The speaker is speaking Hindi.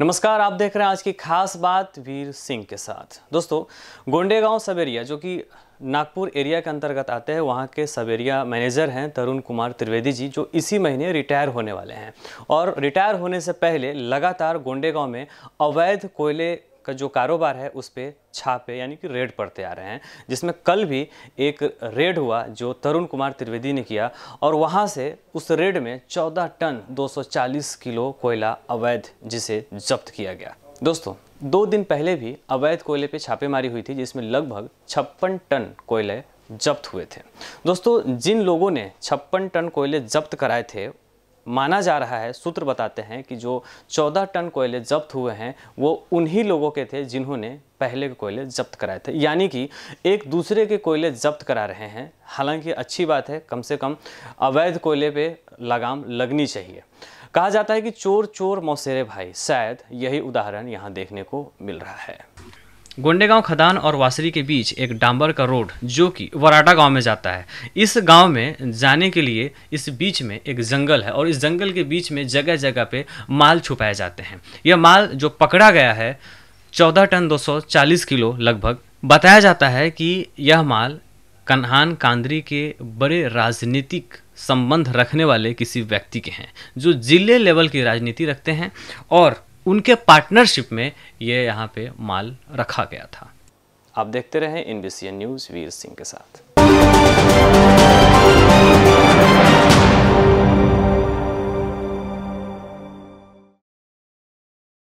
नमस्कार, आप देख रहे हैं आज की खास बात वीर सिंह के साथ। दोस्तों गोंडेगांव सबेरिया जो कि नागपुर एरिया के अंतर्गत आते हैं, वहाँ के सबेरिया मैनेजर हैं तरुण कुमार त्रिवेदी जी, जो इसी महीने रिटायर होने वाले हैं। और रिटायर होने से पहले लगातार गोंडेगांव में अवैध कोयले का जो कारोबार है उस पर छापे, यानी कि रेड पड़ते आ रहे हैं, जिसमें कल भी एक रेड हुआ जो तरुण कुमार त्रिवेदी ने किया और वहाँ से उस रेड में 14 टन 240 किलो कोयला अवैध जिसे जब्त किया गया। दोस्तों, दो दिन पहले भी अवैध कोयले पे छापेमारी हुई थी, जिसमें लगभग छप्पन टन कोयले जब्त हुए थे। दोस्तों, जिन लोगों ने छप्पन टन कोयले जब्त कराए थे माना जा रहा है, सूत्र बताते हैं कि जो 14 टन कोयले जब्त हुए हैं, वो उन्हीं लोगों के थे जिन्होंने पहले के कोयले जब्त कराए थे। यानी कि एक दूसरे के कोयले जब्त करा रहे हैं। हालाँकि अच्छी बात है, कम से कम अवैध कोयले पे लगाम लगनी चाहिए। कहा जाता है कि चोर चोर मौसेरे भाई, शायद यही उदाहरण यहाँ देखने को मिल रहा है। गोंडेगांव खदान और वासरी के बीच एक डांबर का रोड जो कि वराडा गाँव में जाता है। इस गाँव में जाने के लिए इस बीच में एक जंगल है और इस जंगल के बीच में जगह जगह पे माल छुपाए जाते हैं। यह माल जो पकड़ा गया है, चौदह टन 240 किलो लगभग, बताया जाता है कि यह माल कन्हान कांदरी के बड़े राजनीतिक संबंध रखने वाले किसी व्यक्ति के हैं, जो ज़िले लेवल की राजनीति रखते हैं और उनके पार्टनरशिप में ये यहाँ पे माल रखा गया था। आप देखते रहें इन न्यूज़ वीर सिंह के साथ।